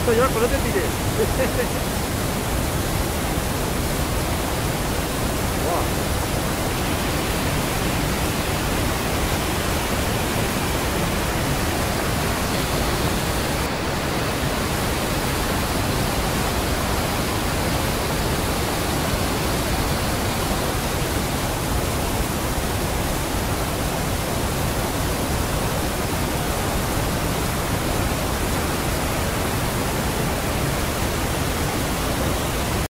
esto, Joaco, no te tires.